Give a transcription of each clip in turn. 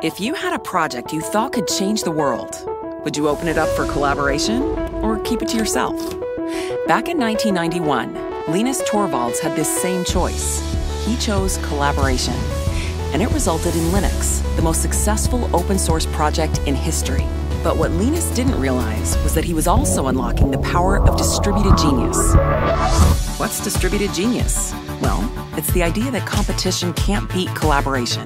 If you had a project you thought could change the world, would you open it up for collaboration or keep it to yourself? Back in 1991, Linus Torvalds had this same choice. He chose collaboration, and it resulted in Linux, the most successful open source project in history. But what Linus didn't realize was that he was also unlocking the power of distributed genius. What's distributed genius? Well, it's the idea that competition can't beat collaboration.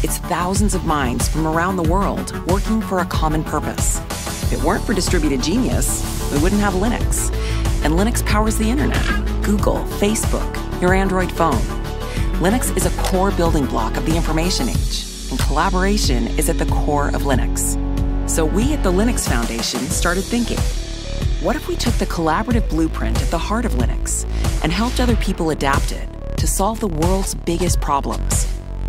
It's thousands of minds from around the world working for a common purpose. If it weren't for distributed genius, we wouldn't have Linux. And Linux powers the internet, Google, Facebook, your Android phone. Linux is a core building block of the information age, and collaboration is at the core of Linux. So we at the Linux Foundation started thinking, what if we took the collaborative blueprint at the heart of Linux and helped other people adapt it to solve the world's biggest problems?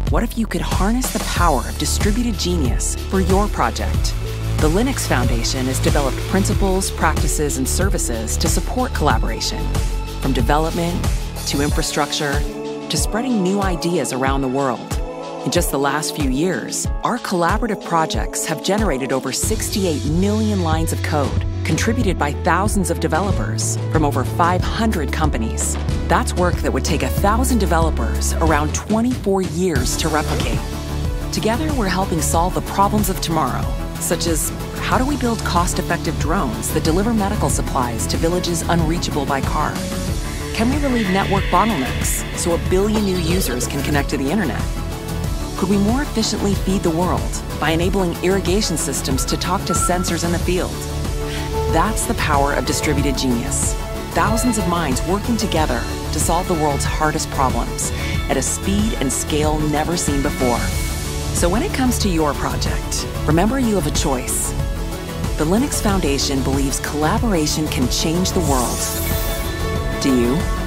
What if you could harness the power of distributed genius for your project? The Linux Foundation has developed principles, practices, and services to support collaboration, from development to infrastructure to spreading new ideas around the world. In just the last few years, our collaborative projects have generated over 68 million lines of code, contributed by thousands of developers from over 500 companies. That's work that would take a thousand developers around 24 years to replicate. Together, we're helping solve the problems of tomorrow, such as how do we build cost effective drones that deliver medical supplies to villages unreachable by car? Can we relieve network bottlenecks so a billion new users can connect to the internet? Could we more efficiently feed the world by enabling irrigation systems to talk to sensors in the field? That's the power of distributed genius. Thousands of minds working together to solve the world's hardest problems at a speed and scale never seen before. So when it comes to your project, remember you have a choice. The Linux Foundation believes collaboration can change the world. Do you?